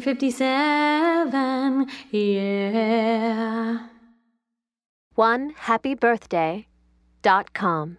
57, yeah. One happy birthday dot com.